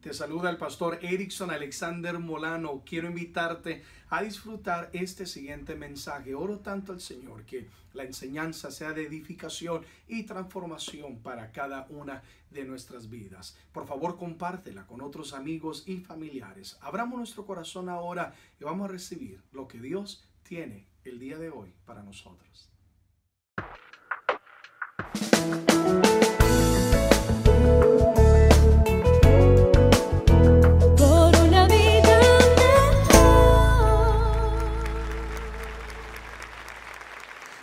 Te saluda el pastor Erickson Alexander Molano. Quiero invitarte a disfrutar este siguiente mensaje. Oro tanto al Señor que la enseñanza sea de edificación y transformación para cada una de nuestras vidas. Por favor, compártela con otros amigos y familiares. Abramos nuestro corazón ahora y vamos a recibir lo que Dios tiene el día de hoy para nosotros.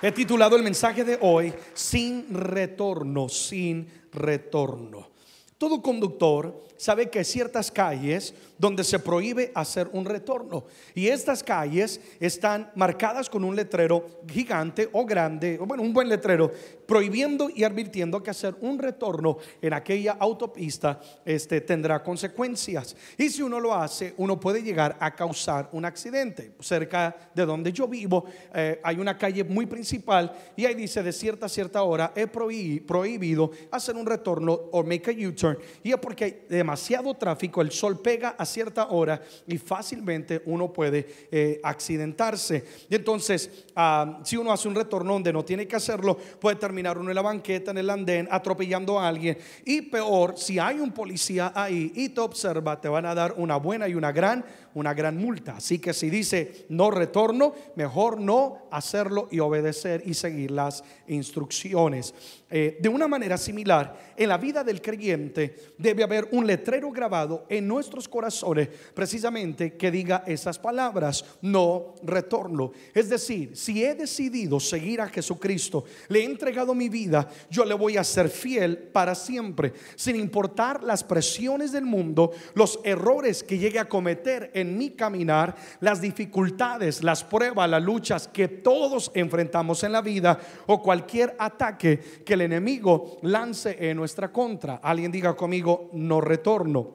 He titulado el mensaje de hoy Sin retorno, sin retorno. Todo conductor sabe que hay ciertas calles donde se prohíbe hacer un retorno. Y estas calles están marcadas con un letrero gigante o grande, o bueno, un buen letrero, prohibiendo y advirtiendo que hacer un retorno en aquella autopista este, tendrá consecuencias. Y si uno lo hace, uno puede llegar a causar un accidente. Cerca de donde yo vivo eh, hay una calle muy principal y ahí dice de cierta a cierta hora he prohibido hacer un retorno o make a U-turn. Y es porque hay demasiado tráfico, el sol pega a cierta hora y fácilmente uno puede eh, accidentarse. Y entonces, ah, si uno hace un retorno donde no tiene que hacerlo, puede terminar uno en la banqueta, en el andén, atropellando a alguien. Y peor, si hay un policía ahí y te observa, te van a dar una buena y una gran, una gran multa. Así que si dice no retorno, mejor no hacerlo y obedecer y seguir las instrucciones. Eh, de una manera similar, en la vida del creyente debe haber un letrero grabado en nuestros corazones precisamente que diga esas palabras, no retorno. Es decir, si he decidido seguir a Jesucristo, le he entregado mi vida, yo le voy a ser fiel para siempre, sin importar las presiones del mundo, los errores que llegue a cometer en mi caminar, las dificultades, las pruebas, las luchas que todos enfrentamos en la vida o cualquier ataque que el enemigo lance en nuestra contra. Alguien diga conmigo, no retorno.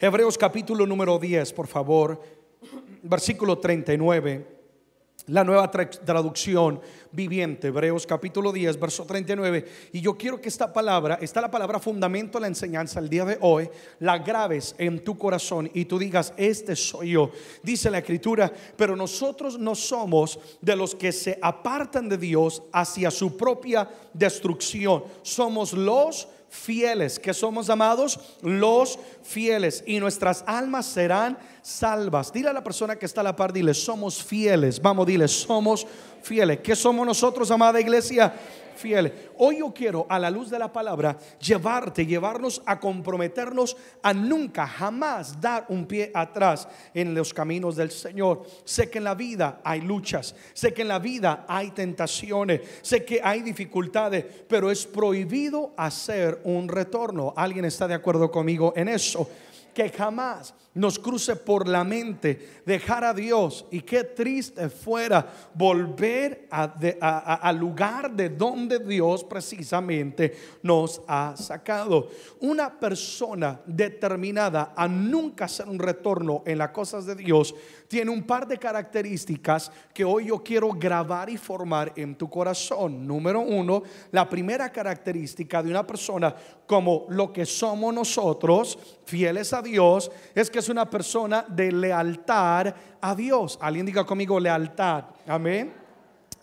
Hebreos capítulo número 10, por favor, versículo 39. La nueva traducción viviente, Hebreos capítulo 10, verso 39. Y yo quiero que esta palabra, está la palabra fundamento de la enseñanza el día de hoy, la graves en tu corazón y tú digas, este soy yo. Dice la escritura, pero nosotros no somos de los que se apartan de Dios hacia su propia destrucción. Somos los fieles, que somos amados los fieles y nuestras almas serán salvas. Dile a la persona que está a la par, dile, somos fieles. Vamos, dile, somos fieles. ¿Qué somos nosotros, amada iglesia? Fieles. Hoy yo quiero, a la luz de la palabra, llevarte, llevarnos a comprometernos a nunca, jamás dar un pie atrás en los caminos del Señor. Sé que en la vida hay luchas, sé que en la vida hay tentaciones, sé que hay dificultades, pero es prohibido hacer un retorno. ¿Alguien está de acuerdo conmigo en eso? Que jamás nos cruce por la mente dejar a Dios y qué triste fuera volver al lugar de donde Dios precisamente nos ha sacado. Una persona determinada a nunca hacer un retorno en las cosas de Dios tiene un par de características que hoy yo quiero grabar y formar en tu corazón. Número uno, la primera característica de una persona como lo que somos nosotros, fieles a Dios, es que es una persona de lealtad a Dios. Alguien diga conmigo lealtad. Amén.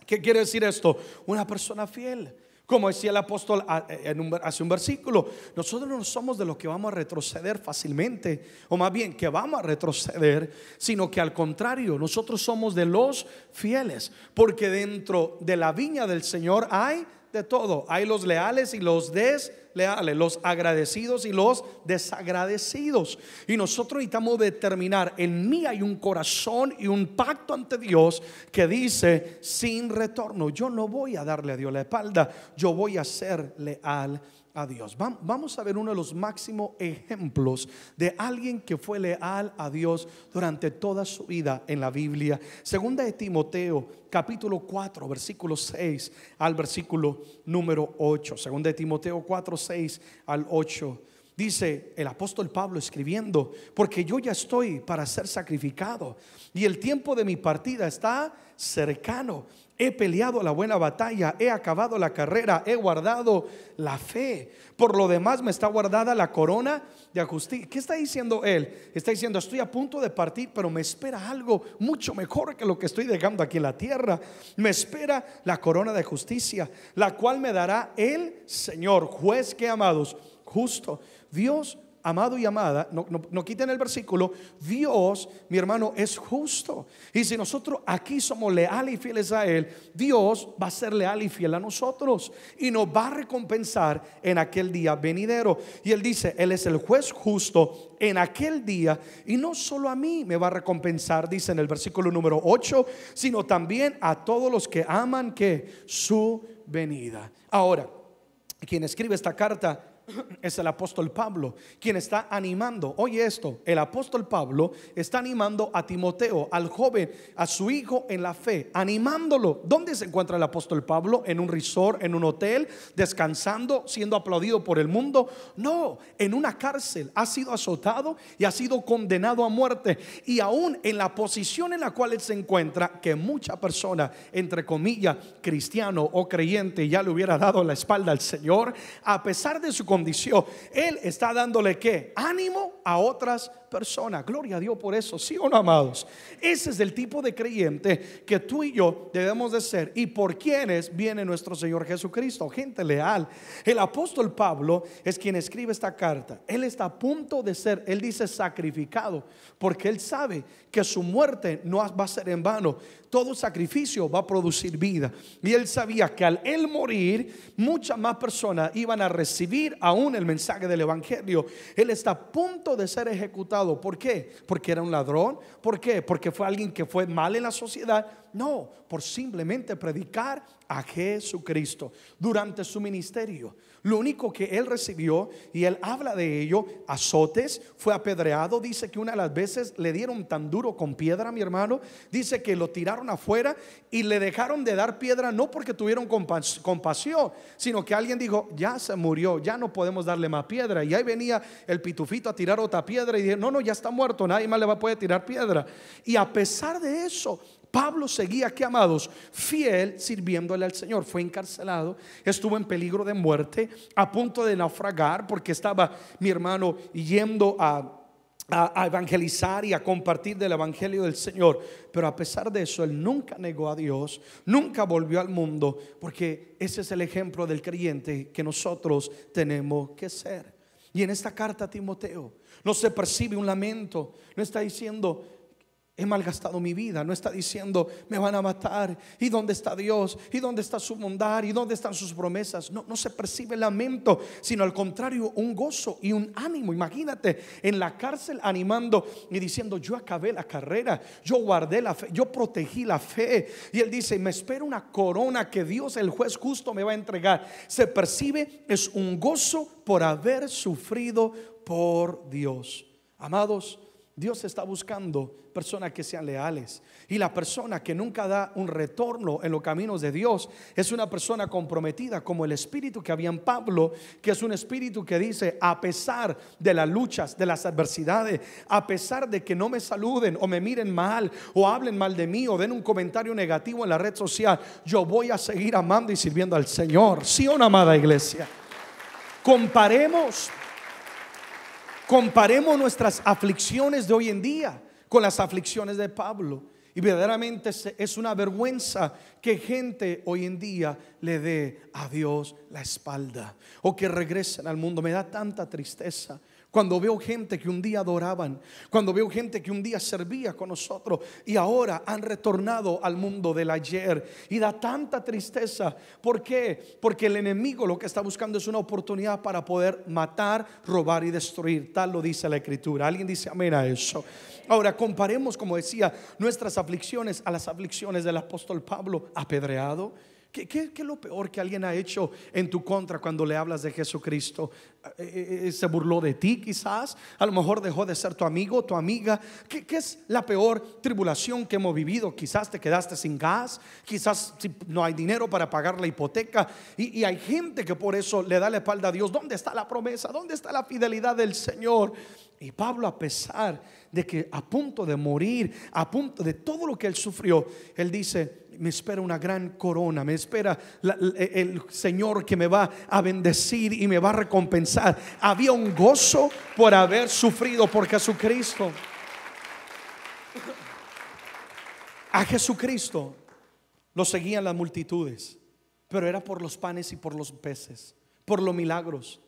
¿Qué quiere decir esto? Una persona fiel. Como decía el apóstol hace un versículo, nosotros no somos de los que vamos a retroceder fácilmente, o más bien que vamos a retroceder, sino que al contrario, nosotros somos de los fieles, porque dentro de la viña del Señor hay de todo. Hay los leales y los desleales, los agradecidos y los desagradecidos. Y nosotros necesitamos determinar, en mí hay un corazón y un pacto ante Dios que dice, sin retorno, yo no voy a darle a Dios la espalda, yo voy a ser leal a Dios. Vamos a ver uno de los máximos ejemplos de alguien que fue leal a Dios durante toda su vida en la Biblia. Segunda de Timoteo, capítulo 4, versículo 6 al versículo número 8. Segunda de Timoteo 4, 6 al 8. Dice el apóstol Pablo escribiendo, porque yo ya estoy para ser sacrificado y el tiempo de mi partida está cercano. He peleado la buena batalla, he acabado la carrera, he guardado la fe. Por lo demás me está guardada la corona de justicia. ¿Qué está diciendo él? Está diciendo, estoy a punto de partir, pero me espera algo mucho mejor que lo que estoy dejando aquí en la tierra. Me espera la corona de justicia, la cual me dará el Señor, juez que amados, justo. Dios amado y amada, no, quiten el versículo, Dios, mi hermano, es justo. Y si nosotros aquí somos leales y fieles a Él, Dios va a ser leal y fiel a nosotros y nos va a recompensar en aquel día venidero. Y Él dice, Él es el juez justo en aquel día y no solo a mí me va a recompensar, dice en el versículo número 8, sino también a todos los que aman que su venida. Ahora, quien escribe esta carta es el apóstol Pablo, quien está animando. Oye esto, el apóstol Pablo está animando a Timoteo, al joven, a su hijo en la fe, animándolo. ¿Dónde se encuentra el apóstol Pablo? ¿En un resort, en un hotel, descansando, siendo aplaudido por el mundo? No, en una cárcel. Ha sido azotado y ha sido condenado a muerte. Y aún en la posición en la cual él se encuentra, que mucha persona, entre comillas, cristiano o creyente, ya le hubiera dado la espalda al Señor, a pesar de su Él está dándole qué? Ánimo a otras personas. Gloria a Dios por eso, sí o no, amados. Ese es el tipo de creyente que tú y yo debemos de ser y por quienes viene nuestro Señor Jesucristo, gente leal. El apóstol Pablo es quien escribe esta carta. Él está a punto de ser, él dice sacrificado, porque él sabe que su muerte no va a ser en vano. Todo sacrificio va a producir vida. Y él sabía que al él morir, muchas más personas iban a recibir aún el mensaje del Evangelio. Él está a punto de ser ejecutado. ¿Por qué? Porque era un ladrón. ¿Por qué? Porque fue alguien que fue mal en la sociedad. No, por simplemente predicar a Jesucristo durante su ministerio. Lo único que él recibió, y él habla de ello, azotes, fue apedreado. Dice que una de las veces le dieron tan duro con piedra, mi hermano. Dice que lo tiraron afuera y le dejaron de dar piedra no porque tuvieron compasión, sino que alguien dijo, ya se murió, ya no podemos darle más piedra. Y ahí venía el pitufito a tirar otra piedra y dijo, no, no, ya está muerto, nadie más le va a poder tirar piedra. Y a pesar de eso, Pablo seguía aquí, amados, fiel sirviéndole al Señor. Fue encarcelado, estuvo en peligro de muerte, a punto de naufragar porque estaba mi hermano yendo a a, evangelizar y a compartir del Evangelio del Señor. Pero a pesar de eso, él nunca negó a Dios, nunca volvió al mundo, porque ese es el ejemplo del creyente que nosotros tenemos que ser. Y en esta carta a Timoteo no se percibe un lamento, no está diciendo, He malgastado mi vida. No está diciendo, me van a matar. ¿Y dónde está Dios? ¿Y dónde está su bondad? ¿Y dónde están sus promesas? No, no se percibe lamento, sino al contrario, un gozo y un ánimo. Imagínate en la cárcel animando y diciendo, yo acabé la carrera, yo guardé la fe, yo protegí la fe. Y él dice, me espera una corona que Dios, el juez justo, me va a entregar. Se percibe, es un gozo por haber sufrido por Dios. Amados, Dios está buscando personas que sean leales. Y la persona que nunca da un retorno en los caminos de Dios es una persona comprometida, como el espíritu que había en Pablo, que es un espíritu que dice, a pesar de las luchas, de las adversidades, a pesar de que no me saluden o me miren mal o hablen mal de mí o den un comentario negativo en la red social, yo voy a seguir amando y sirviendo al Señor. Sí no, amada iglesia. Comparemos Comparemos nuestras aflicciones de hoy en día con las aflicciones de Pablo. Y verdaderamente es una vergüenza que gente hoy en día le dé a Dios la espalda o que regresen al mundo. Me da tanta tristeza. Cuando veo gente que un día adoraban, cuando veo gente que un día servía con nosotros y ahora han retornado al mundo del ayer y da tanta tristeza. ¿Por qué? Porque el enemigo lo que está buscando es una oportunidad para poder matar, robar y destruir. Tal lo dice la escritura. Alguien dice amén a eso. Ahora comparemos, como decía, nuestras aflicciones a las aflicciones del apóstol Pablo apedreado ¿Qué, es lo peor que alguien ha hecho en tu contra cuando le hablas de Jesucristo? Eh, eh, eh, ¿Se burló de ti quizás? A lo mejor dejó de ser tu amigo, tu amiga. ¿Qué, es la peor tribulación que hemos vivido? Quizás te quedaste sin gas, quizás no hay dinero para pagar la hipoteca. Y hay gente que por eso le da la espalda a Dios. ¿Dónde está la promesa? ¿Dónde está la fidelidad del Señor? Y Pablo, a pesar de que a punto de morir, a punto de todo lo que él sufrió, él dice, me espera una gran corona, me espera el Señor que me va a bendecir y me va a recompensar. Había un gozo por haber sufrido por Jesucristo. A Jesucristo lo seguían las multitudes, pero era por los panes y por los peces, por los milagros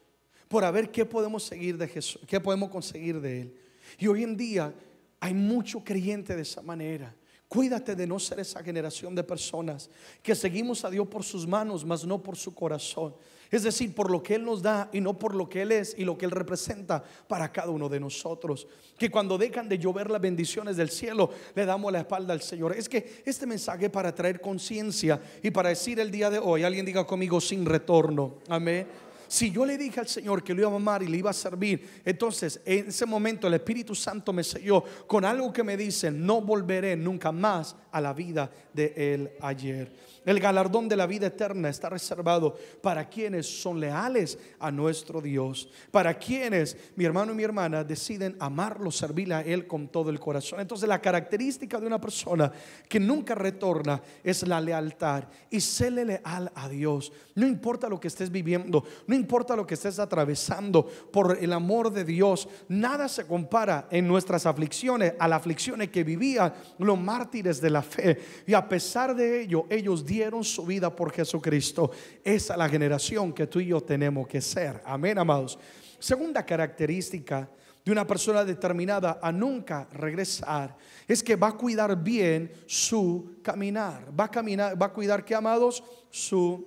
por ver qué podemos seguir de Jesús, qué podemos conseguir de Él. Y hoy en día hay mucho creyente de esa manera. Cuídate de no ser esa generación de personas que seguimos a Dios por sus manos, mas no por su corazón. Es decir, por lo que Él nos da y no por lo que Él es y lo que Él representa para cada uno de nosotros. Que cuando dejan de llover las bendiciones del cielo, le damos la espalda al Señor. Es que este mensaje para traer conciencia y para decir el día de hoy, alguien diga conmigo sin retorno. Amén. Si yo le dije al Señor que lo iba a amar y le iba a servir, entonces en ese momento el Espíritu Santo me selló con algo que me dice, no volveré nunca más a la vida de él ayer. El galardón de la vida eterna está reservado para quienes son leales a nuestro Dios, para quienes, mi hermano y mi hermana, deciden amarlo, servirle a Él con todo el corazón. Entonces la característica de una persona que nunca retorna es la lealtad y séle leal a Dios. No importa lo que estés viviendo, no importa lo que estés atravesando, por el amor de Dios, nada se compara en nuestras aflicciones a las aflicciones que vivían los mártires de la fe. Y a pesar de ello, ellos dieron su vida por Jesucristo. Esa es la generación que tú y yo tenemos que ser. Amén, amados. Segunda característica de una persona determinada a nunca regresar es que va a cuidar bien su caminar. Va a caminar, va a cuidar que amados su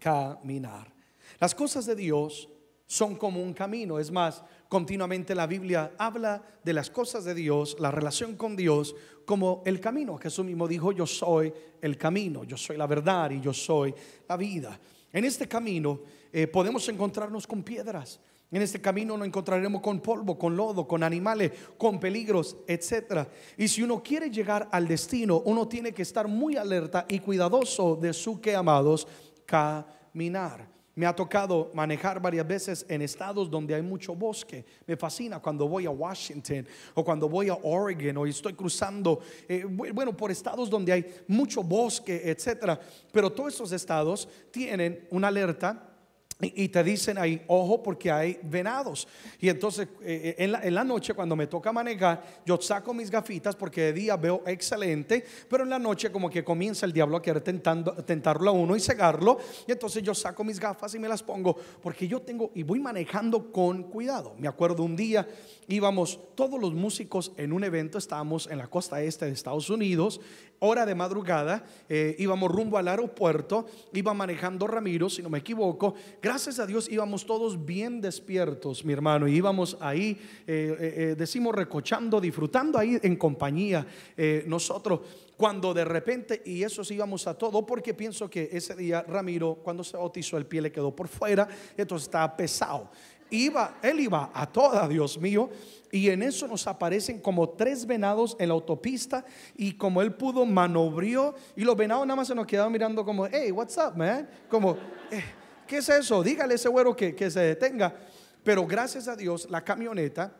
caminar. Las cosas de Dios son como un camino. Es más, continuamente la Biblia habla de las cosas de Dios, la relación con Dios, como el camino. Jesús mismo dijo, yo soy el camino, yo soy la verdad y yo soy la vida. En este camino eh, podemos encontrarnos con piedras. En este camino nos encontraremos con polvo, con lodo, con animales, con peligros, etc. Y si uno quiere llegar al destino, uno tiene que estar muy alerta y cuidadoso de su que amados caminar. Me ha tocado manejar varias veces en estados donde hay mucho bosque. Me fascina cuando voy a Washington o cuando voy a Oregon o estoy cruzando, eh, bueno, por estados donde hay mucho bosque, etcétera. Pero todos esos estados tienen una alerta y te dicen ahí, ojo, porque hay venados. Y entonces eh, eh, en, la, noche cuando me toca manejar, yo saco mis gafitas porque de día veo excelente, pero en la noche como que comienza el diablo a querer tentando, tentarlo a uno y cegarlo. Y entonces yo saco mis gafas y me las pongo porque yo tengo y voy manejando con cuidado. Me acuerdo un día íbamos todos los músicos en un evento, estábamos en la costa este de Estados Unidos, hora de madrugada, eh, íbamos rumbo al aeropuerto, iba manejando Ramiro, si no me equivoco, gracias a Dios íbamos todos bien despiertos, mi hermano, y íbamos ahí, eh, eh, decimos, recochando, disfrutando ahí en compañía nosotros cuando de repente, y eso sí íbamos a todo, porque pienso que ese día Ramiro, cuando se bautizó, el pie le quedó por fuera, entonces estaba pesado iba, él iba a toda, Dios mío, y en eso nos aparecen como tres venados en la autopista y como él pudo manobrió y los venados nada más se nos quedaban mirando como, hey, what's up, man? Como, eh, ¿qué es eso? Dígale a ese güero que, que se detenga. Pero gracias a Dios, la camioneta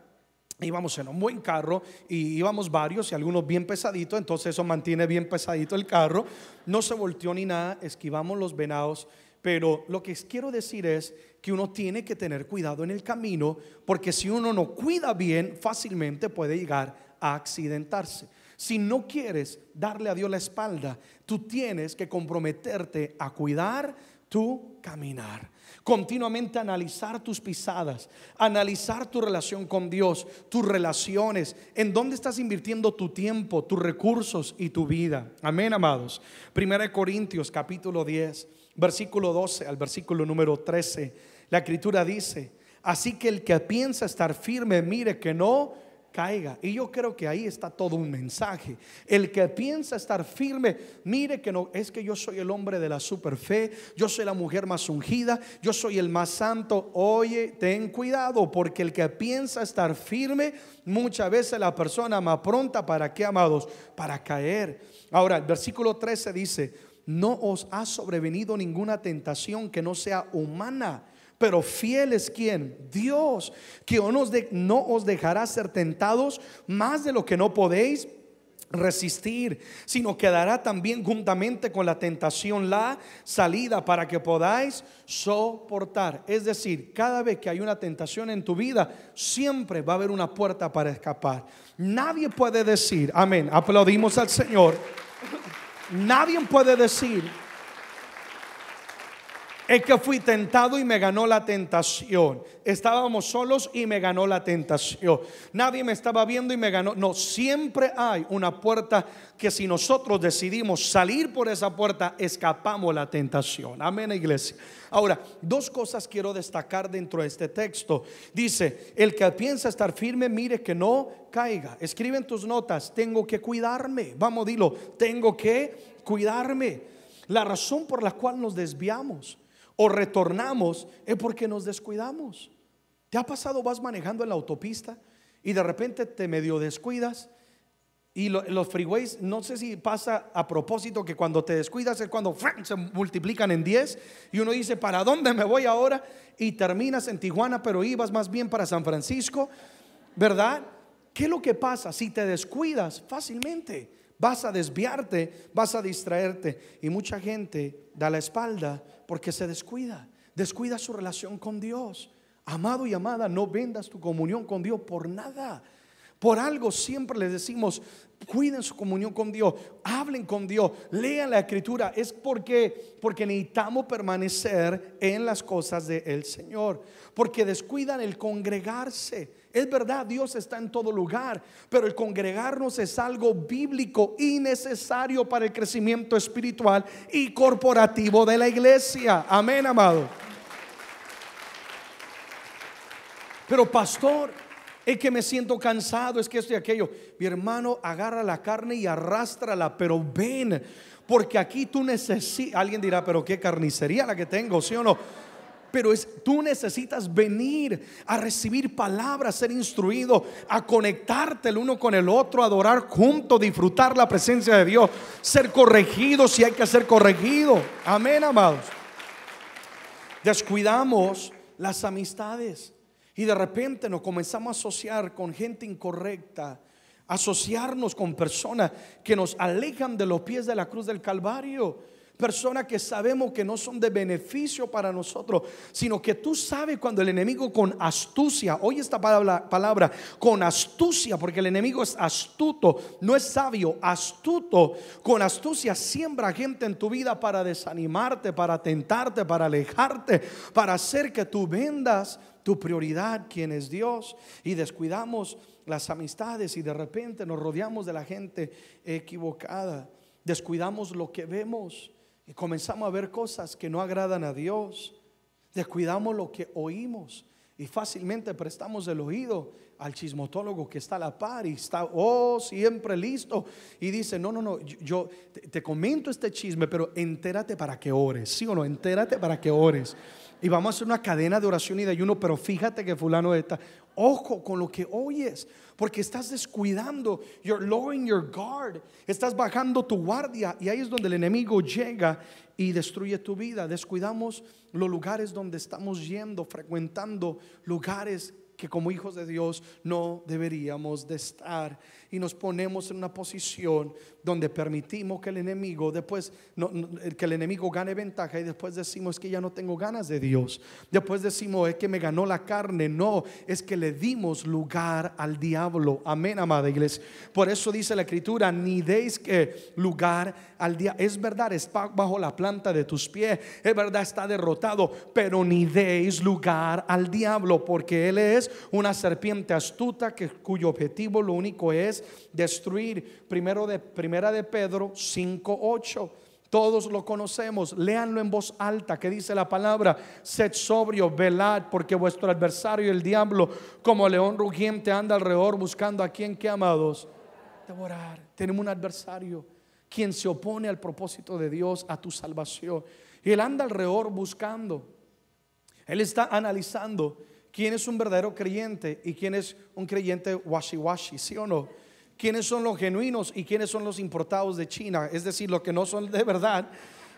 íbamos en un buen carro y íbamos varios y algunos bien pesaditos, entonces eso mantiene bien pesadito el carro. No se volteó ni nada, esquivamos los venados, pero lo que quiero decir es que uno tiene que tener cuidado en el camino, porque si uno no cuida bien, fácilmente puede llegar a accidentarse. Si no quieres darle a Dios la espalda, tú tienes que comprometerte a cuidar tu caminar. Continuamente analizar tus pisadas, analizar tu relación con Dios, tus relaciones, en dónde estás invirtiendo tu tiempo, tus recursos y tu vida. Amén, amados. Primera de Corintios capítulo 10, versículo 12 al versículo número 13. La escritura dice, así que el que piensa estar firme, mire que no caiga. Y yo creo que ahí está todo un mensaje. El que piensa estar firme, mire que no, es que yo soy el hombre de la super fe, yo soy la mujer más ungida, yo soy el más santo. Oye, ten cuidado, porque el que piensa estar firme, muchas veces la persona más pronta, ¿para qué, amados? Para caer. Ahora, el versículo 13 dice, no os ha sobrevenido ninguna tentación que no sea humana pero fiel es quien, Dios, que no os dejará ser tentados más de lo que no podéis resistir, sino que dará también juntamente con la tentación la salida para que podáis soportar. Es decir, cada vez que hay una tentación en tu vida, siempre va a haber una puerta para escapar. Nadie puede decir, amén, aplaudimos al Señor. Nadie puede decir es que fui tentado y me ganó la tentación. Estábamos solos y me ganó la tentación. Nadie me estaba viendo y me ganó. No, siempre hay una puerta que si nosotros decidimos salir por esa puerta, escapamos la tentación. Amén, iglesia. Ahora, dos cosas quiero destacar dentro de este texto. Dice, el que piensa estar firme, mire que no caiga. Escribe en tus notas, tengo que cuidarme. Vamos, dilo, tengo que cuidarme. La razón por la cual nos desviamos o retornamos es porque nos descuidamos. ¿Te ha pasado vas manejando en la autopista y de repente te medio descuidas? Y los freeways, no sé si pasa a propósito que cuando te descuidas es cuando se multiplican en 10 y uno dice, ¿para dónde me voy ahora? Y terminas en Tijuana, pero ibas más bien para San Francisco, ¿verdad? ¿Qué es lo que pasa? Si te descuidas fácilmente, vas a desviarte, vas a distraerte. Y mucha gente da la espalda porque se descuida, descuida su relación con Dios. Amado y amada, no vendas tu comunión con Dios por nada. Por algo siempre les decimos, cuiden su comunión con Dios, hablen con Dios, lean la escritura. Es porque, porque necesitamos permanecer en las cosas del Señor. Porque descuidan el congregarse. Es verdad, Dios está en todo lugar, pero el congregarnos es algo bíblico y necesario para el crecimiento espiritual y corporativo de la iglesia. Amén, amado. Pero pastor, es que me siento cansado, es que esto y aquello. Mi hermano, agarra la carne y arrástrala, pero ven, porque aquí tú necesitas, alguien dirá, pero qué carnicería la que tengo, ¿sí o no? Pero es tú necesitas venir a recibir palabras, ser instruido, a conectarte el uno con el otro, adorar juntos, disfrutar la presencia de Dios, ser corregido si hay que ser corregido. Amén, amados. Descuidamos las amistades y de repente nos comenzamos a asociar con gente incorrecta, asociarnos con personas que nos alejan de los pies de la cruz del Calvario personas que sabemos que no son de beneficio para nosotros, sino que tú sabes cuando el enemigo con astucia, oye esta palabra, palabra, con astucia, porque el enemigo es astuto, no es sabio, astuto, con astucia siembra gente en tu vida para desanimarte, para tentarte, para alejarte, para hacer que tú vendas tu prioridad, quien es Dios, y descuidamos las amistades y de repente nos rodeamos de la gente equivocada, descuidamos lo que vemos y comenzamos a ver cosas que no agradan a Dios. Descuidamos lo que oímos y fácilmente prestamos el oído al chismotólogo que está a la par y está, oh, siempre listo. Y dice, no, no, no, yo, te, comento este chisme, pero entérate para que ores, ¿sí o no? Entérate para que ores. Y vamos a hacer una cadena de oración y de ayuno, pero fíjate que fulano está, ojo con lo que oyes, porque estás descuidando, you're lowering your guard, estás bajando tu guardia y ahí es donde el enemigo llega y destruye tu vida. Descuidamos los lugares donde estamos yendo, frecuentando lugares que como hijos de Dios no deberíamos de estar y nos ponemos en una posición donde permitimos que el enemigo después que el enemigo gane ventaja y después decimos que ya no tengo ganas de Dios. Después decimos es que me ganó la carne, no, es que le dimos lugar al diablo. Amén, amada iglesia. Por eso dice la escritura, ni deis que lugar al diablo. Es verdad, está bajo la planta de tus pies, es verdad, está derrotado, pero ni deis lugar al diablo porque él es una serpiente astuta que cuyo objetivo lo único es destruir. Primero de primera de Pedro 5:8. Todos lo conocemos. Léanlo en voz alta que dice la palabra, sed sobrio, velad, porque vuestro adversario, el diablo, como león rugiente, anda alrededor buscando a quien que amados. Devorar. Tenemos un adversario, quien se opone al propósito de Dios, a tu salvación. Y él anda alrededor buscando. Él está analizando quién es un verdadero creyente y quién es un creyente washi-washi, ¿sí o no? Quiénes son los genuinos y quiénes son los importados de China, es decir, los que no son de verdad.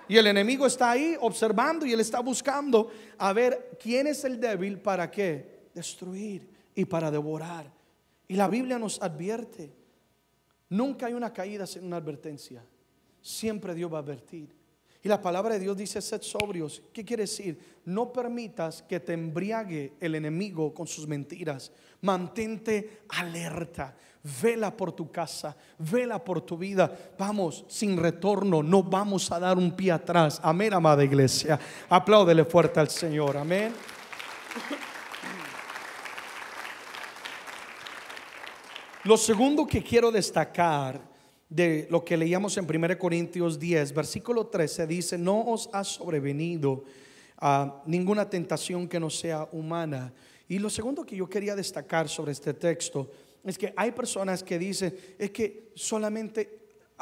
Y el enemigo está ahí observando y él está buscando a ver quién es el débil para qué? Destruir y para devorar. Y la Biblia nos advierte, nunca hay una caída sin una advertencia. Siempre Dios va a advertir. Y la palabra de Dios dice, sed sobrios. ¿Qué quiere decir? No permitas que te embriague el enemigo con sus mentiras. Mantente alerta. Vela por tu casa, vela por tu vida. Vamos, sin retorno, no vamos a dar un pie atrás. Amén, amada iglesia. Apláudele fuerte al Señor. Amén. Lo segundo que quiero destacar de lo que leíamos en 1 Corintios 10, versículo 13, dice, no os ha sobrevenido a ninguna tentación que no sea humana. Y lo segundo que yo quería destacar sobre este texto es que hay personas que dicen, es que solamente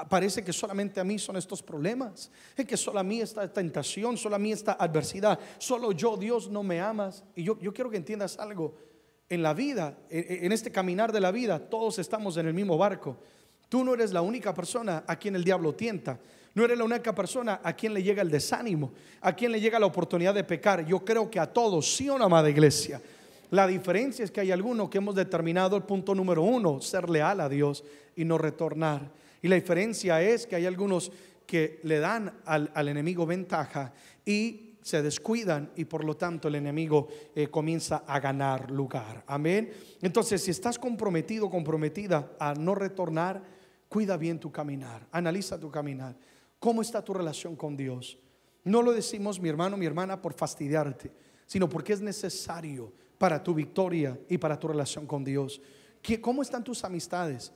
parece que solamente a mí son estos problemas, es que solo a mí esta tentación, solo a mí esta adversidad, solo yo, Dios, no me amas. Y yo, yo quiero que entiendas algo, en la vida, en este caminar de la vida, todos estamos en el mismo barco. Tú no eres la única persona a quien el diablo tienta. No eres la única persona a quien le llega el desánimo, a quien le llega la oportunidad de pecar. Yo creo que a todos, sí o no, amada iglesia. La diferencia es que hay algunos que hemos determinado el punto número uno, ser leal a Dios y no retornar. Y la diferencia es que hay algunos que le dan al, enemigo ventaja y se descuidan y por lo tanto el enemigo eh, comienza a ganar lugar. Amén. Entonces, si estás comprometido, comprometida a no retornar, Cuida bien tu caminar, analiza tu caminar. ¿Cómo está tu relación con Dios? No lo decimos, mi hermano, mi hermana, por fastidiarte, sino porque es necesario para tu victoria y para tu relación con Dios. ¿Cómo están tus amistades?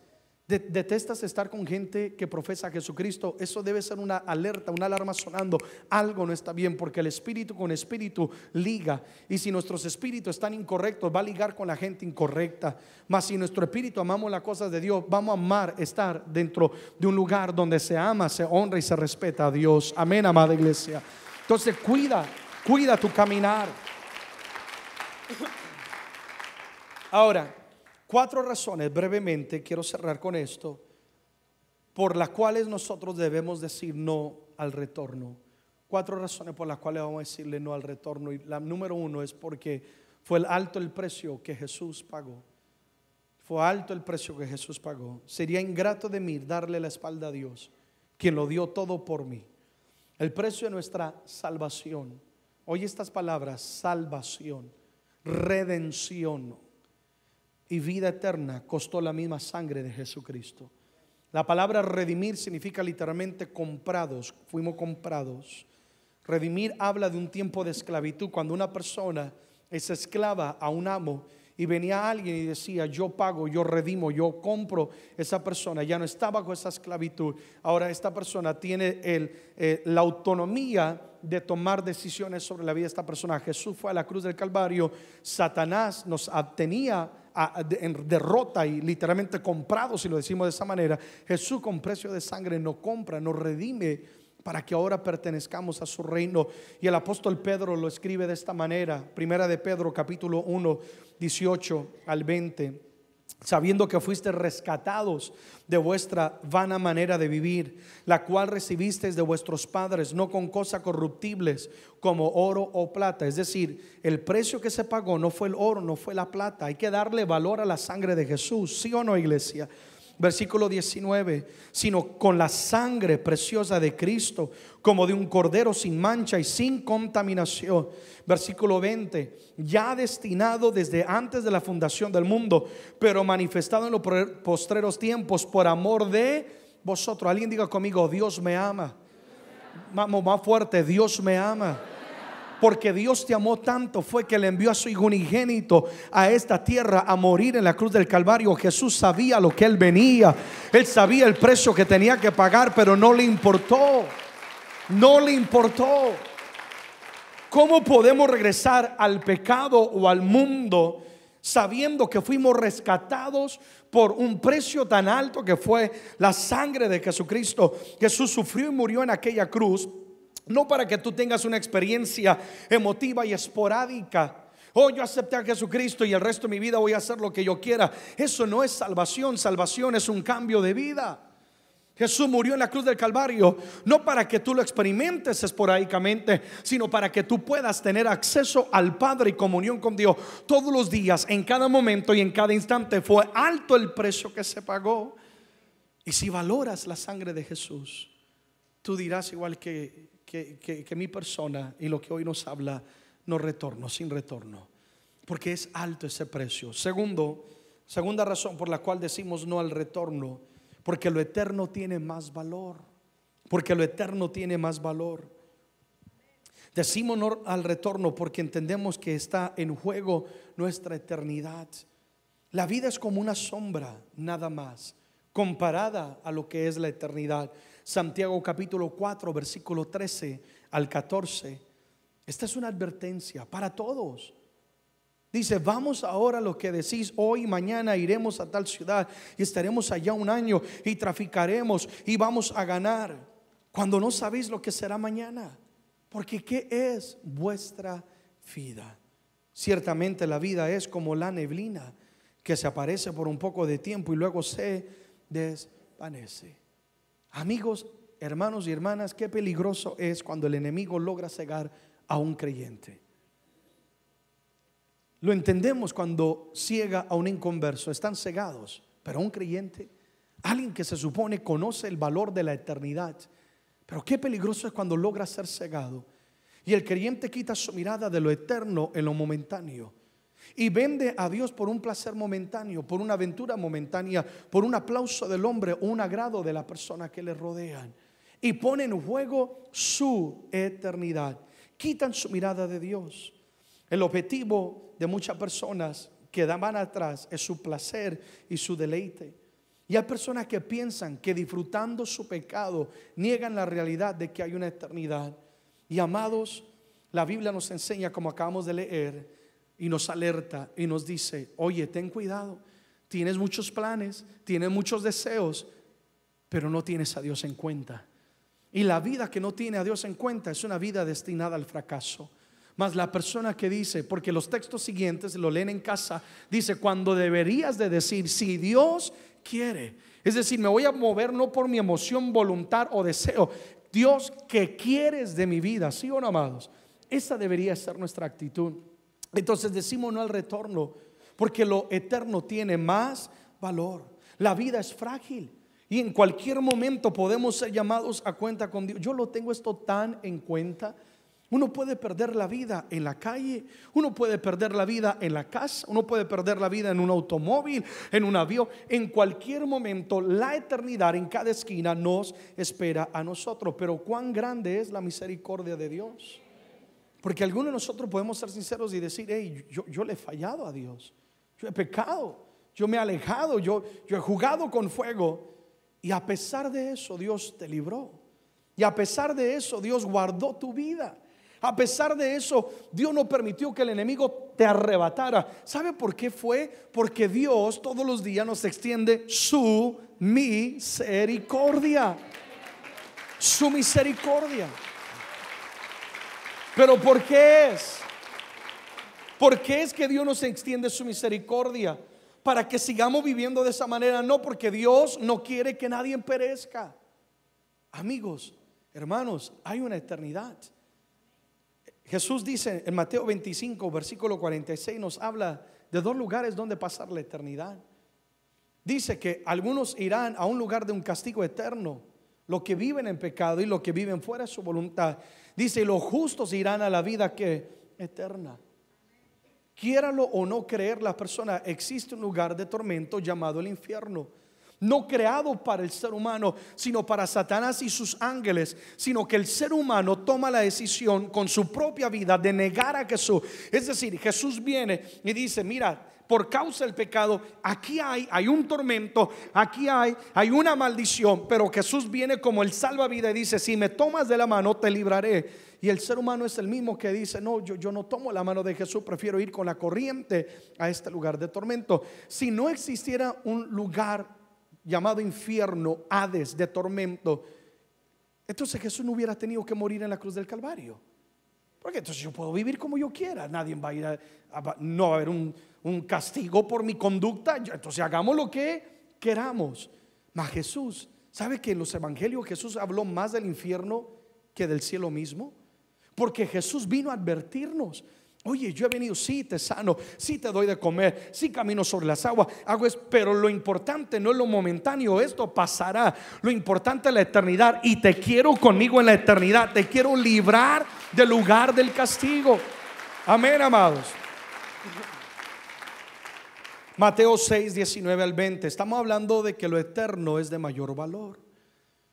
detestas estar con gente que profesa a Jesucristo, eso debe ser una alerta, una alarma sonando. Algo no está bien porque el espíritu con espíritu liga. Y si nuestros espíritus están incorrectos, va a ligar con la gente incorrecta. Mas si nuestro espíritu amamos las cosas de Dios, vamos a amar estar dentro de un lugar donde se ama, se honra y se respeta a Dios. Amén, amada iglesia. Entonces cuida, cuida tu caminar. Ahora, Cuatro razones, brevemente, quiero cerrar con esto, por las cuales nosotros debemos decir no al retorno. Cuatro razones por las cuales vamos a decirle no al retorno. Y la número uno es porque fue alto el precio que Jesús pagó. Fue alto el precio que Jesús pagó. Sería ingrato de mí darle la espalda a Dios, quien lo dio todo por mí. El precio de nuestra salvación. Oye estas palabras, salvación, redención y vida eterna costó la misma sangre de Jesucristo. La palabra redimir significa literalmente comprados, fuimos comprados. Redimir habla de un tiempo de esclavitud, cuando una persona es esclava a un amo y venía alguien y decía, yo pago, yo redimo, yo compro, esa persona ya no está bajo esa esclavitud. Ahora esta persona tiene el, eh, la autonomía de tomar decisiones sobre la vida de esta persona. Jesús fue a la cruz del Calvario, Satanás nos obtenía en derrota y literalmente comprado, si lo decimos de esa manera, Jesús con precio de sangre nos compra, nos redime para que ahora pertenezcamos a su reino. Y el apóstol Pedro lo escribe de esta manera, primera de Pedro capítulo 1, 18 al 20 sabiendo que fuiste rescatados de vuestra vana manera de vivir, la cual recibisteis de vuestros padres, no con cosas corruptibles como oro o plata. Es decir, el precio que se pagó no fue el oro, no fue la plata. Hay que darle valor a la sangre de Jesús, ¿sí o no, iglesia? Versículo 19, sino con la sangre preciosa de Cristo, como de un cordero sin mancha y sin contaminación. Versículo 20, ya destinado desde antes de la fundación del mundo, pero manifestado en los postreros tiempos por amor de vosotros. Alguien diga conmigo, Dios me ama. Vamos más fuerte, Dios me ama porque Dios te amó tanto fue que le envió a su hijo unigénito a esta tierra a morir en la cruz del Calvario. Jesús sabía lo que él venía, él sabía el precio que tenía que pagar, pero no le importó. No le importó. ¿Cómo podemos regresar al pecado o al mundo sabiendo que fuimos rescatados por un precio tan alto que fue la sangre de Jesucristo? Jesús sufrió y murió en aquella cruz, no para que tú tengas una experiencia emotiva y esporádica. Oh, yo acepté a Jesucristo y el resto de mi vida voy a hacer lo que yo quiera. Eso no es salvación, salvación es un cambio de vida. Jesús murió en la cruz del Calvario, no para que tú lo experimentes esporádicamente, sino para que tú puedas tener acceso al Padre y comunión con Dios todos los días, en cada momento y en cada instante. Fue alto el precio que se pagó. Y si valoras la sangre de Jesús, tú dirás igual que, que, mi persona y lo que hoy nos habla, no retorno, sin retorno, porque es alto ese precio. Segundo, segunda razón por la cual decimos no al retorno porque lo eterno tiene más valor. Porque lo eterno tiene más valor. Decimos no al retorno porque entendemos que está en juego nuestra eternidad. La vida es como una sombra, nada más, comparada a lo que es la eternidad. Santiago capítulo 4, versículo 13 al 14. Esta es una advertencia para todos. Dice, vamos ahora lo que decís, hoy mañana iremos a tal ciudad y estaremos allá un año y traficaremos y vamos a ganar. Cuando no sabéis lo que será mañana. Porque ¿qué es vuestra vida? Ciertamente la vida es como la neblina que se aparece por un poco de tiempo y luego se desvanece. Amigos, hermanos y hermanas, qué peligroso es cuando el enemigo logra cegar a un creyente. Lo entendemos cuando ciega a un inconverso, están cegados, pero un creyente, alguien que se supone conoce el valor de la eternidad, pero qué peligroso es cuando logra ser cegado y el creyente quita su mirada de lo eterno en lo momentáneo y vende a Dios por un placer momentáneo, por una aventura momentánea, por un aplauso del hombre o un agrado de la persona que le rodean y pone en juego su eternidad. Quitan su mirada de Dios. El objetivo de muchas personas que van atrás es su placer y su deleite. Y hay personas que piensan que disfrutando su pecado niegan la realidad de que hay una eternidad. Y amados, la Biblia nos enseña, como acabamos de leer, y nos alerta y nos dice, oye, ten cuidado, tienes muchos planes, tienes muchos deseos, pero no tienes a Dios en cuenta. Y la vida que no tiene a Dios en cuenta es una vida destinada al fracaso. Mas la persona que dice, porque los textos siguientes lo leen en casa, dice, cuando deberías de decir, si Dios quiere, es decir, me voy a mover no por mi emoción, voluntad o deseo, Dios, ¿qué quieres de mi vida? ¿Sí o no, amados? Esa debería ser nuestra actitud. Entonces decimos no al retorno, porque lo eterno tiene más valor. La vida es frágil y en cualquier momento podemos ser llamados a cuenta con Dios. Yo lo tengo esto tan en cuenta uno puede perder la vida en la calle, uno puede perder la vida en la casa, uno puede perder la vida en un automóvil, en un avión. En cualquier momento, la eternidad en cada esquina nos espera a nosotros. Pero cuán grande es la misericordia de Dios. Porque algunos de nosotros podemos ser sinceros y decir, hey, yo, le he fallado a Dios, yo he pecado, yo me he alejado, yo, yo he jugado con fuego. Y a pesar de eso, Dios te libró. Y a pesar de eso, Dios guardó tu vida. A pesar de eso, Dios no permitió que el enemigo te arrebatara. ¿Sabe por qué fue? Porque Dios todos los días nos extiende su misericordia. Su misericordia. Pero ¿por qué es? ¿Por qué es que Dios nos extiende su misericordia? Para que sigamos viviendo de esa manera. No porque Dios no quiere que nadie perezca. Amigos, hermanos, hay una eternidad. Jesús dice en Mateo 25, versículo 46, nos habla de dos lugares donde pasar la eternidad. Dice que algunos irán a un lugar de un castigo eterno, los que viven en pecado y los que viven fuera de su voluntad. Dice, los justos irán a la vida que eterna. Quiéralo o no creer la persona, existe un lugar de tormento llamado el infierno, no creado para el ser humano, sino para Satanás y sus ángeles, sino que el ser humano toma la decisión con su propia vida de negar a Jesús. Es decir, Jesús viene y dice, mira, por causa del pecado, aquí hay, hay un tormento, aquí hay, hay una maldición, pero Jesús viene como el salvavidas y dice, si me tomas de la mano, te libraré. Y el ser humano es el mismo que dice, no, yo, yo no tomo la mano de Jesús, prefiero ir con la corriente a este lugar de tormento. Si no existiera un lugar llamado infierno, Hades, de tormento, entonces Jesús no hubiera tenido que morir en la cruz del Calvario. Porque entonces yo puedo vivir como yo quiera, nadie va a ir a, no haber un, un, castigo por mi conducta, entonces hagamos lo que queramos. Mas Jesús, ¿sabe que en los evangelios Jesús habló más del infierno que del cielo mismo? Porque Jesús vino a advertirnos. Oye, yo he venido, sí te sano, sí te doy de comer, sí camino sobre las aguas, hago es, pero lo importante no es lo momentáneo, esto pasará. Lo importante es la eternidad y te quiero conmigo en la eternidad, te quiero librar del lugar del castigo. Amén, amados. Mateo 6, 19 al 20. Estamos hablando de que lo eterno es de mayor valor.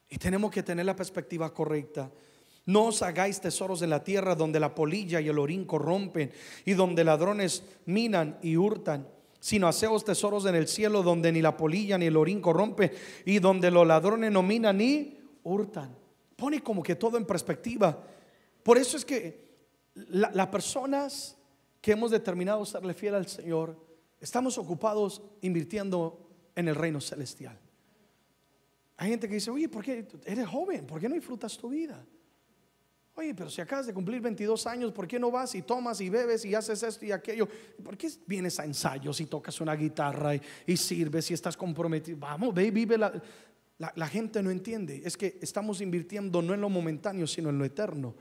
Y tenemos que tener la perspectiva correcta. No os hagáis tesoros en la tierra donde la polilla y el orín corrompen y donde ladrones minan y hurtan, sino haceos tesoros en el cielo donde ni la polilla ni el orín corrompen y donde los ladrones no minan ni hurtan. Pone como que todo en perspectiva. Por eso es que las personas que hemos determinado serle fiel al Señor, estamos ocupados invirtiendo en el reino celestial. Hay gente que dice, oye, ¿por qué eres joven? ¿Por qué no disfrutas tu vida? Oye, pero si acabas de cumplir 22 años, ¿por qué no vas y tomas y bebes y haces esto y aquello? ¿Por qué vienes a ensayos y tocas una guitarra y, sirves y estás comprometido? Vamos, ve y vive la, la, gente no entiende. Es que estamos invirtiendo no en lo momentáneo, sino en lo eterno.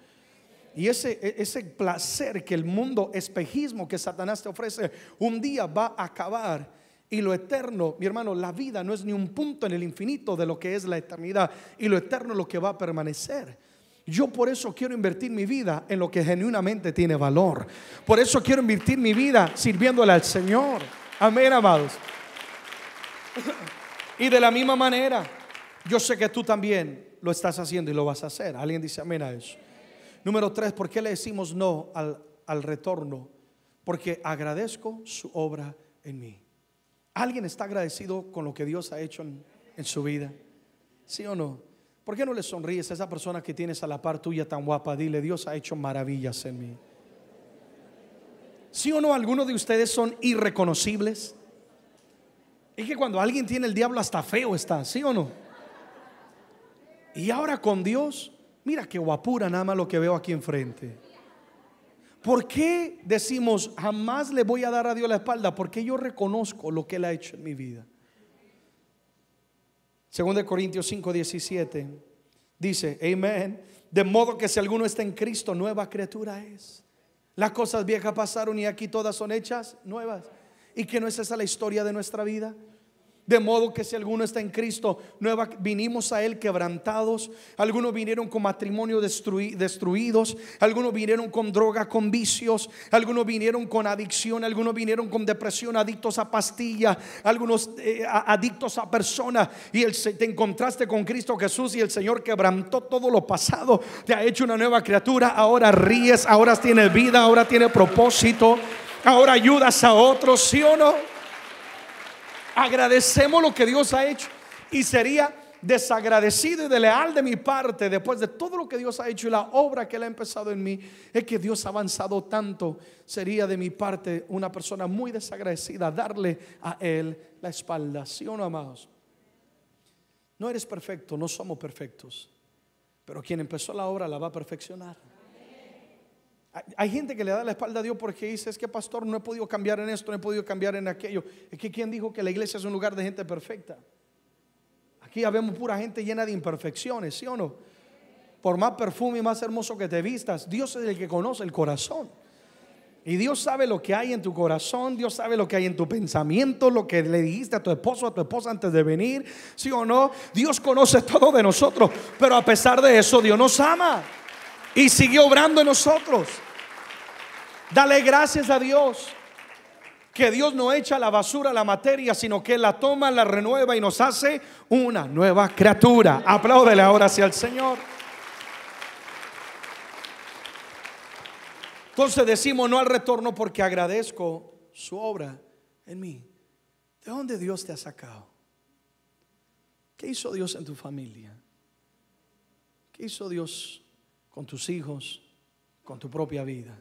Y ese, e, ese placer que el mundo, espejismo que Satanás te ofrece, un día va a acabar. Y lo eterno, mi hermano, la vida no es ni un punto en el infinito de lo que es la eternidad. Y lo eterno es lo que va a permanecer. Yo por eso quiero invertir mi vida en lo que genuinamente tiene valor. Por eso quiero invertir mi vida sirviéndole al Señor. Amén, amados. Y de la misma manera, yo sé que tú también lo estás haciendo y lo vas a hacer. Alguien dice amén a eso. Número tres, ¿por qué le decimos no al, retorno? Porque agradezco su obra en mí. ¿Alguien está agradecido con lo que Dios ha hecho en, en su vida? ¿Sí o no? ¿Por qué no le sonríes a esa persona que tienes a la par tuya tan guapa? Dile, Dios ha hecho maravillas en mí. ¿Sí o no algunos de ustedes son irreconocibles? Es que cuando alguien tiene el diablo hasta feo está, ¿sí o no? Y ahora con Dios, mira qué guapura nada más lo que veo aquí enfrente. ¿Por qué decimos jamás le voy a dar a Dios la espalda? Porque yo reconozco lo que Él ha hecho en mi vida. Según de Corintios 5, 17, dice, amén. De modo que si alguno está en Cristo, nueva criatura es. Las cosas viejas pasaron y aquí todas son hechas nuevas. ¿Y que no es esa la historia de nuestra vida? De modo que si alguno está en Cristo, nueva, vinimos a Él quebrantados. Algunos vinieron con matrimonio destruidos. Algunos vinieron con droga, con vicios. Algunos vinieron con adicción. Algunos vinieron con depresión, adictos a pastillas. Algunos eh, adictos a personas. Y el, te encontraste con Cristo Jesús y el Señor quebrantó todo lo pasado. Te ha hecho una nueva criatura. Ahora ríes, ahora tienes vida, ahora tiene propósito. Ahora ayudas a otros, ¿sí o no? Agradecemos lo que Dios ha hecho y sería desagradecido y de leal de mi parte después de todo lo que Dios ha hecho y la obra que Él ha empezado en mí, es que Dios ha avanzado tanto, sería de mi parte una persona muy desagradecida darle a Él la espalda, ¿sí o no, amados? No eres perfecto, no somos perfectos, pero quien empezó la obra la va a perfeccionar. Hay gente que le da la espalda a Dios porque dice, es que pastor, no he podido cambiar en esto, no he podido cambiar en aquello. Es que quien dijo que la iglesia es un lugar de gente perfecta. Aquí ya vemos pura gente llena de imperfecciones, ¿sí o no? Por más perfume y más hermoso que te vistas, Dios es el que conoce el corazón. Y Dios sabe lo que hay en tu corazón, Dios sabe lo que hay en tu pensamiento, lo que le dijiste a tu esposo, a tu esposa antes de venir, sí o no. Dios conoce todo de nosotros, pero a pesar de eso, Dios nos ama y sigue obrando en nosotros. Dale gracias a Dios. que Dios no echa la basura la materia, sino que la toma, la renueva y nos hace una nueva criatura. Apláudele ahora hacia el Señor. Entonces decimos no al retorno porque agradezco su obra en mí. ¿De dónde Dios te ha sacado? ¿Qué hizo Dios en tu familia? ¿Qué hizo Dios con tus hijos, con tu propia vida?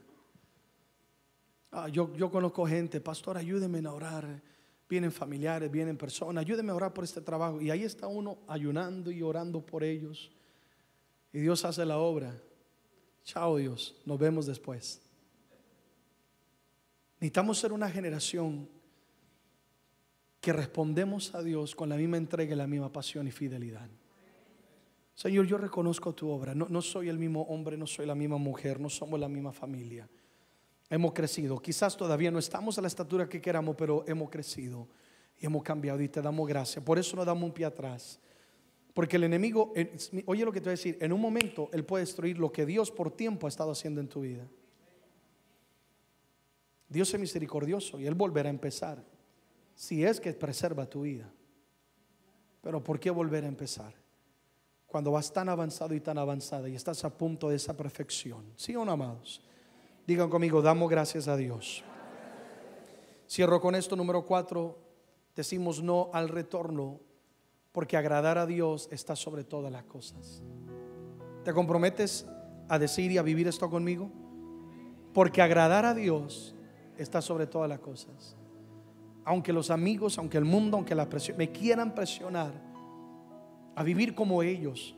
Ah, yo, yo conozco gente, pastor, ayúdeme a orar. Vienen familiares, vienen personas, ayúdeme a orar por este trabajo. Y ahí está uno ayunando y orando por ellos. Y Dios hace la obra. Chao Dios, nos vemos después. Necesitamos ser una generación que respondemos a Dios con la misma entrega, la misma pasión y fidelidad. Señor, yo reconozco tu obra. No, no soy el mismo hombre, no soy la misma mujer, no somos la misma familia. Hemos crecido. Quizás todavía no estamos a la estatura que queramos, pero hemos crecido y hemos cambiado y te damos gracias. Por eso nos damos un pie atrás. Porque el enemigo, oye lo que te voy a decir, en un momento él puede destruir lo que Dios por tiempo ha estado haciendo en tu vida. Dios es misericordioso y él volverá a empezar. Si es que preserva tu vida. Pero ¿por qué volver a empezar? Cuando vas tan avanzado y tan avanzada y estás a punto de esa perfección. ¿Sí o no, amados? Digan conmigo, damos gracias a Dios. Cierro con esto, número cuatro. Decimos no al retorno porque agradar a Dios está sobre todas las cosas. ¿Te comprometes a decir y a vivir esto conmigo? Porque agradar a Dios está sobre todas las cosas. Aunque los amigos, aunque el mundo, aunque la presión, me quieran presionar a vivir como ellos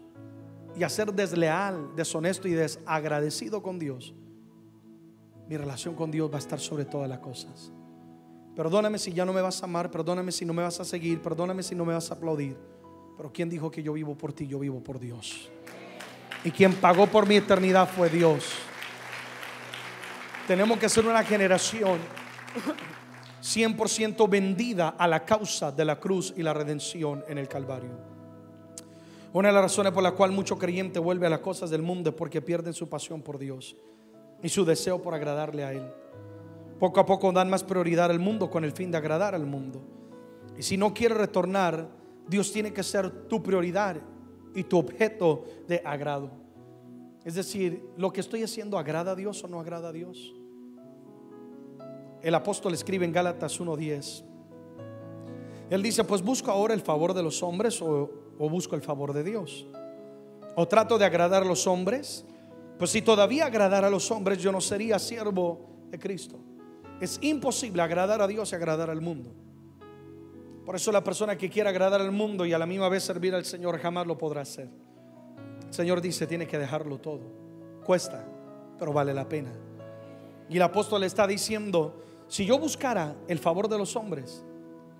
y a ser desleal, deshonesto y desagradecido con Dios mi relación con Dios va a estar sobre todas las cosas. Perdóname si ya no me vas a amar, perdóname si no me vas a seguir, perdóname si no me vas a aplaudir. Pero ¿quién dijo que yo vivo por ti? Yo vivo por Dios. Y quien pagó por mi eternidad fue Dios. Tenemos que ser una generación 100% vendida a la causa de la cruz y la redención en el Calvario. Una de las razones por la cual mucho creyente vuelve a las cosas del mundo es porque pierden su pasión por Dios y su deseo por agradarle a Él. Poco a poco dan más prioridad al mundo con el fin de agradar al mundo. Y si no quiere retornar, Dios tiene que ser tu prioridad y tu objeto de agrado. Es decir, lo que estoy haciendo agrada a Dios o no agrada a Dios. El apóstol escribe en Gálatas 1:10. Él dice, pues busco ahora el favor de los hombres o, o busco el favor de Dios. O trato de agradar a los hombres pues si todavía agradara a los hombres, yo no sería siervo de Cristo. Es imposible agradar a Dios y agradar al mundo. Por eso la persona que quiera agradar al mundo y a la misma vez servir al Señor jamás lo podrá hacer. El Señor dice, tiene que dejarlo todo. Cuesta, pero vale la pena. Y el apóstol está diciendo, si yo buscara el favor de los hombres,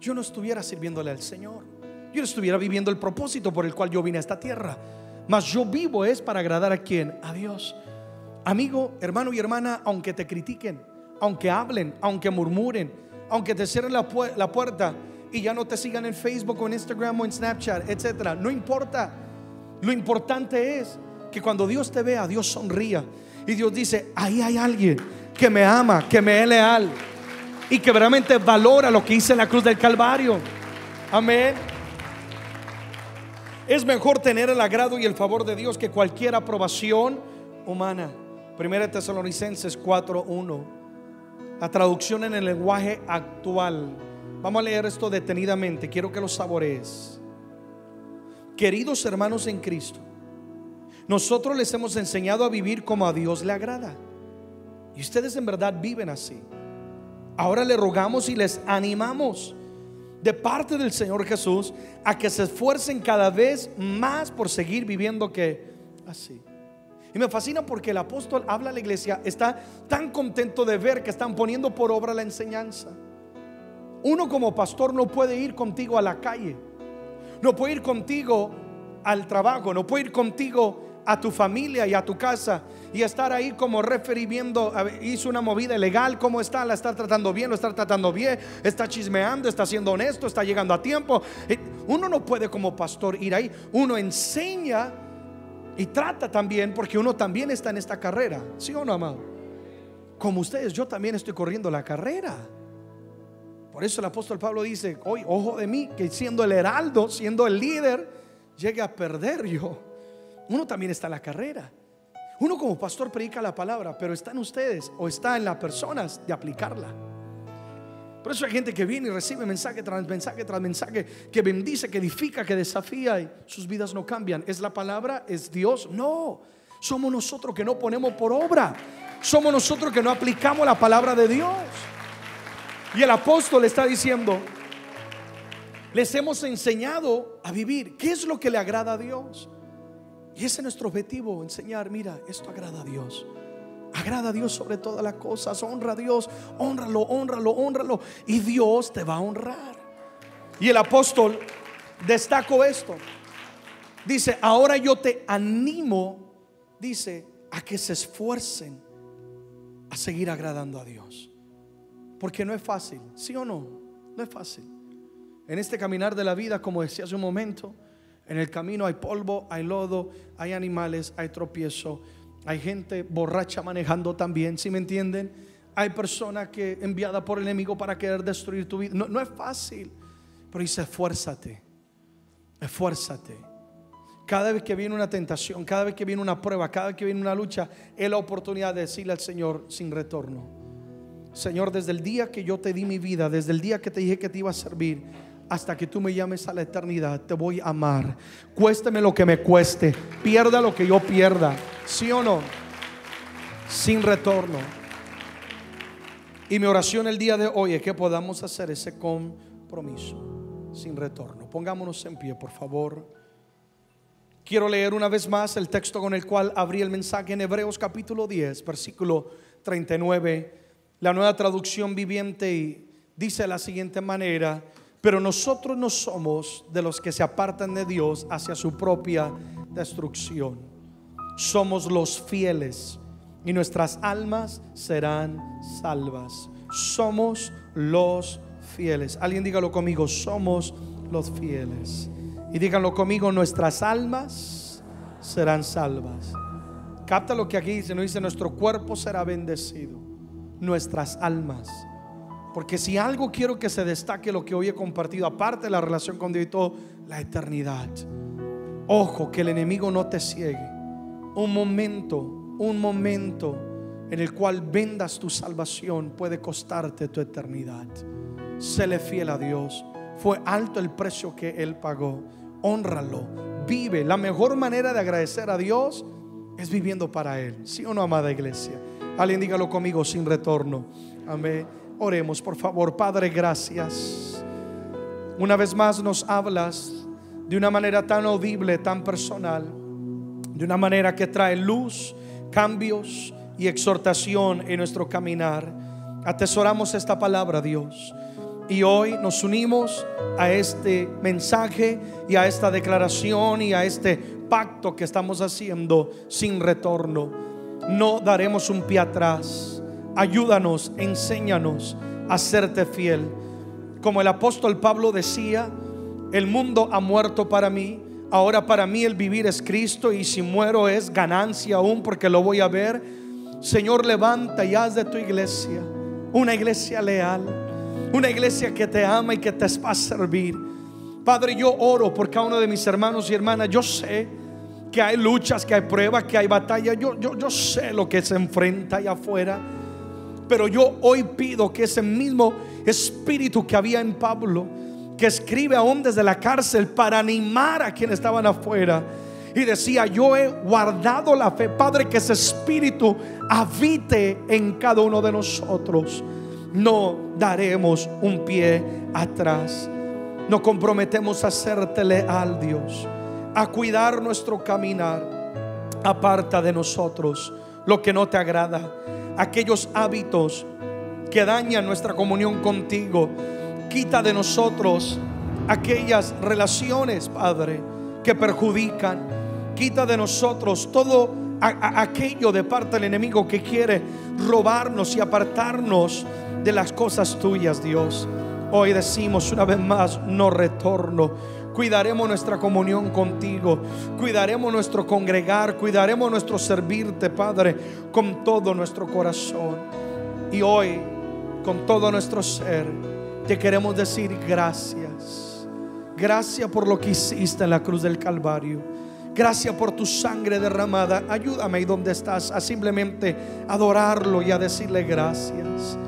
yo no estuviera sirviéndole al Señor. Yo no estuviera viviendo el propósito por el cual yo vine a esta tierra. Mas yo vivo es para agradar a quién? A Dios. Amigo, hermano y hermana, aunque te critiquen, aunque hablen, aunque murmuren, aunque te cierren la, puerta y ya no te sigan en Facebook o en Instagram o en Snapchat, etcétera, no importa. Lo importante es que cuando Dios te vea, Dios sonría y Dios dice, ahí hay alguien que me ama, que me es leal y que realmente valora lo que hice en la cruz del Calvario. Amén. Es mejor tener el agrado y el favor de Dios que cualquier aprobación humana. Primera Tesalonicenses 4:1. La traducción en el lenguaje actual. Vamos a leer esto detenidamente, quiero que lo saborees. Queridos hermanos en Cristo, nosotros les hemos enseñado a vivir como a Dios le agrada. Y ustedes en verdad viven así. Ahora le rogamos y les animamos de parte del Señor Jesús a que se esfuercen cada vez más por seguir viviendo que así. Y me fascina porque el apóstol habla a la iglesia, está tan contento de ver que están poniendo por obra la enseñanza. Uno como pastor no puede ir contigo a la calle, no puede ir contigo al trabajo, no puede ir contigo a tu familia y a tu casa y estar ahí como referee viendo, hizo una movida ilegal, ¿cómo está? ¿La está tratando bien? ¿Lo está tratando bien? ¿Está chismeando? ¿Está siendo honesto? ¿Está llegando a tiempo? Eh, uno no puede como pastor ir ahí, uno enseña y trata también porque uno también está en esta carrera, ¿sí o no, amado? Como ustedes, yo también estoy corriendo la carrera. Por eso el apóstol Pablo dice, hoy, ojo de mí, que siendo el heraldo, siendo el líder, llegue a perder yo. Uno también está en la carrera. Uno como pastor predica la palabra, pero está en ustedes o está en las personas de aplicarla. Por eso hay gente que viene y recibe mensaje tras mensaje tras mensaje, que bendice, que edifica, que desafía y sus vidas no cambian. ¿Es la palabra? ¿Es Dios? No. Somos nosotros que no ponemos por obra. Somos nosotros que no aplicamos la palabra de Dios. Y el apóstol está diciendo, les hemos enseñado a vivir. ¿Qué es lo que le agrada a Dios? Y ese es nuestro objetivo, enseñar, mira, esto agrada a Dios. Agrada a Dios sobre todas las cosas. Honra a Dios, honralo, honralo, honralo. Y Dios te va a honrar. Y el apóstol destacó esto. Dice, ahora yo te animo, dice, a que se esfuercen a seguir agradando a Dios. Porque no es fácil, ¿sí o no? No es fácil. En este caminar de la vida, como decía hace un momento, en el camino hay polvo, hay lodo, hay animales, hay tropiezo, hay gente borracha manejando también, si me entienden? Hay personas que enviada por el enemigo para querer destruir tu vida. No, no es fácil, pero dice esfuérzate, esfuérzate. Cada vez que viene una tentación, cada vez que viene una prueba, cada vez que viene una lucha, es la oportunidad de decirle al Señor sin retorno. Señor, desde el día que yo te di mi vida, desde el día que te dije que te iba a servir, hasta que tú me llames a la eternidad. Te voy a amar. Cuésteme lo que me cueste. Pierda lo que yo pierda. ¿Sí o no? Sin retorno. Y mi oración el día de hoy es que podamos hacer ese compromiso sin retorno. Pongámonos en pie, por favor. Quiero leer una vez más el texto con el cual abrí el mensaje en Hebreos capítulo 10, versículo 39, la nueva traducción viviente dice de la siguiente manera, pero nosotros no somos de los que se apartan de Dios hacia su propia destrucción. Somos los fieles y nuestras almas serán salvas. Somos los fieles. Alguien dígalo conmigo, somos los fieles. Y díganlo conmigo, nuestras almas serán salvas. Capta lo que aquí dice, no dice, nuestro cuerpo será bendecido. Nuestras almas porque si algo quiero que se destaque lo que hoy he compartido, aparte de la relación con Dios y todo, la eternidad. Ojo, que el enemigo no te ciegue. Un momento, un momento en el cual vendas tu salvación puede costarte tu eternidad. Séle fiel a Dios. Fue alto el precio que Él pagó. Honralo. Vive. La mejor manera de agradecer a Dios es viviendo para Él. ¿Sí o no, amada iglesia? Alguien dígalo conmigo sin retorno. Amén. Oremos, por favor. Padre, gracias. Una vez más nos hablas de una manera tan audible, tan personal, de una manera que trae luz, cambios y exhortación en nuestro caminar. Atesoramos esta palabra, Dios. Y hoy nos unimos a este mensaje y a esta declaración y a este pacto que estamos haciendo sin retorno. No daremos un pie atrás ayúdanos, enséñanos a serte fiel. Como el apóstol Pablo decía, el mundo ha muerto para mí, ahora para mí el vivir es Cristo y si muero es ganancia aún porque lo voy a ver. Señor, levanta y haz de tu iglesia una iglesia leal, una iglesia que te ama y que te va a servir. Padre, yo oro por cada uno de mis hermanos y hermanas. Yo sé que hay luchas, que hay pruebas, que hay batallas. Yo, yo, yo sé lo que se enfrenta allá afuera. Pero yo hoy pido que ese mismo espíritu que había en Pablo, que escribe aún desde la cárcel para animar a quienes estaban afuera, y decía, yo he guardado la fe, Padre, que ese espíritu habite en cada uno de nosotros. No daremos un pie atrás. Nos comprometemos a serte leal, Dios, a cuidar nuestro caminar. Aparta de nosotros lo que no te agrada aquellos hábitos que dañan nuestra comunión contigo. Quita de nosotros aquellas relaciones, Padre, que perjudican. Quita de nosotros todo aquello de parte del enemigo que quiere robarnos y apartarnos de las cosas tuyas, Dios. Hoy decimos una vez más, no retorno cuidaremos nuestra comunión contigo, cuidaremos nuestro congregar, cuidaremos nuestro servirte, Padre, con todo nuestro corazón. Y hoy, con todo nuestro ser, te queremos decir gracias. Gracias por lo que hiciste en la cruz del Calvario. Gracias por tu sangre derramada. Ayúdame ahí donde estás a simplemente adorarlo y a decirle gracias.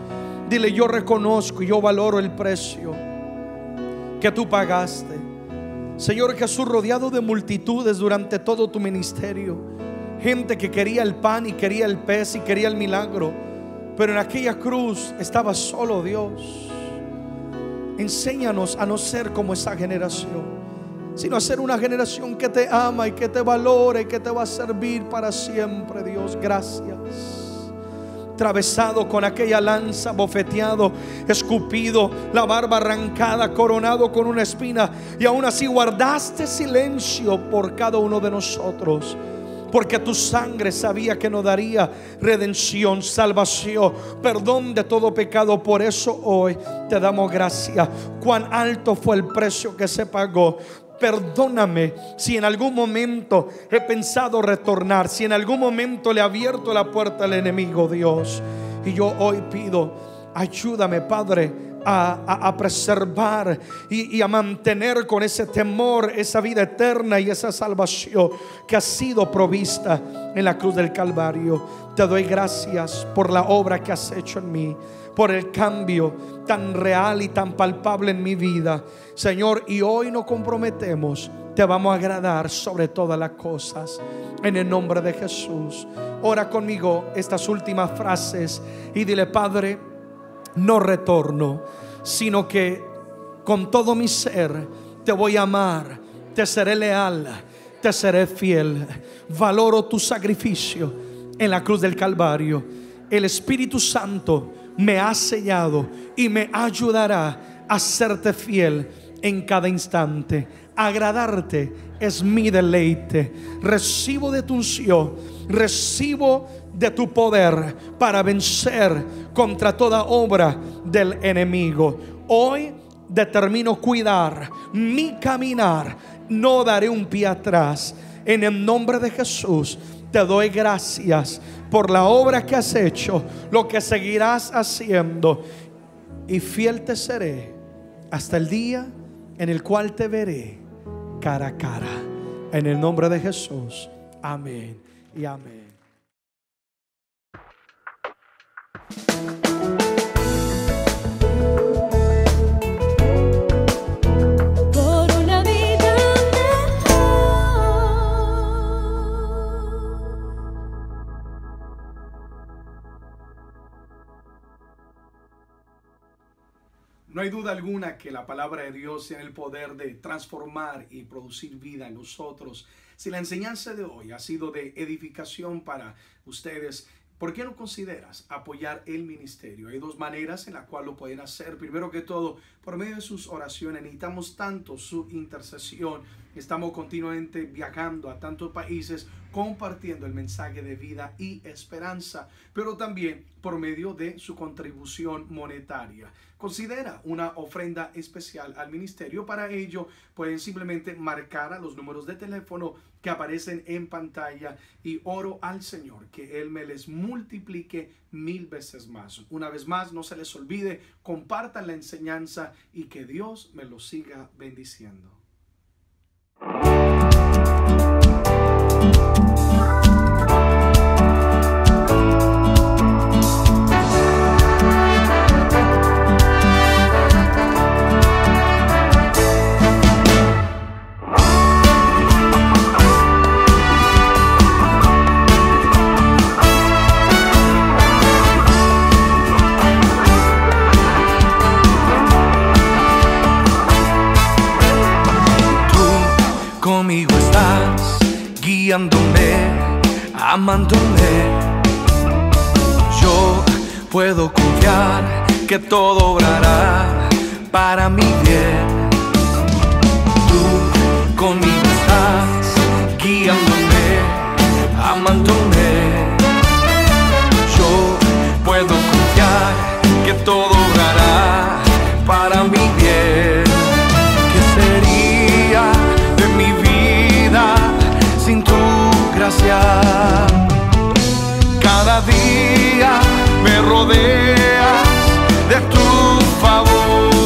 Dile, yo reconozco y yo valoro el precio que tú pagaste. Señor Jesús, rodeado de multitudes durante todo tu ministerio. Gente que quería el pan y quería el pez y quería el milagro. Pero en aquella cruz estaba solo Dios. Enséñanos a no ser como esa generación sino a ser una generación que te ama y que te valore y que te va a servir para siempre, Dios. Gracias. Atravesado con aquella lanza, bofeteado, escupido, la barba arrancada, coronado con una espina, y aún así guardaste silencio por cada uno de nosotros porque tu sangre sabía que nos daría redención, salvación, perdón de todo pecado. Por eso hoy te damos gracias. Cuán alto fue el precio que se pagó perdóname si en algún momento he pensado retornar, si en algún momento le he abierto la puerta al enemigo, Dios. Y yo hoy pido, ayúdame, Padre. A, preservar y, y, a mantener con ese temor esa vida eterna y esa salvación que ha sido provista en la cruz del Calvario. Te doy gracias por la obra que has hecho en mí por el cambio tan real y tan palpable en mi vida. Señor, y hoy nos comprometemos, te vamos a agradar sobre todas las cosas. En el nombre de Jesús. Ora conmigo estas últimas frases y dile, Padre, no retorno, sino que con todo mi ser te voy a amar, te seré leal, te seré fiel. Valoro tu sacrificio en la cruz del Calvario. El Espíritu Santo me ha sellado y me ayudará a serte fiel en cada instante. Agradarte es mi deleite. Recibo de tu unción, recibo de tu poder para vencer contra toda obra del enemigo. Hoy determino cuidar mi caminar. No daré un pie atrás. En el nombre de Jesús te doy gracias por la obra que has hecho, lo que seguirás haciendo. Y fiel te seré hasta el día en el cual te veré cara a cara. En el nombre de Jesús. Amén y amén. No hay duda alguna que la palabra de Dios tiene el poder de transformar y producir vida en nosotros. Si la enseñanza de hoy ha sido de edificación para ustedes, ¿Por qué no consideras apoyar el ministerio? Hay dos maneras en las cuales lo pueden hacer. Primero que todo, por medio de sus oraciones. Necesitamos tanto su intercesión. Estamos continuamente viajando a tantos países compartiendo el mensaje de vida y esperanza, pero también por medio de su contribución monetaria. Considera una ofrenda especial al ministerio. Para ello, pueden simplemente marcar a los números de teléfono que aparecen en pantalla y oro al Señor que Él me les multiplique mil veces más. Una vez más, no se les olvide, compartan la enseñanza y que Dios me lo siga bendiciendo. Amándome. Yo puedo confiar que todo obrará para mi bien. Tú conmigo estás guiándome, amándome. Yo puedo confiar que todo obrará gracia? Cada día me rodeas de tu favor.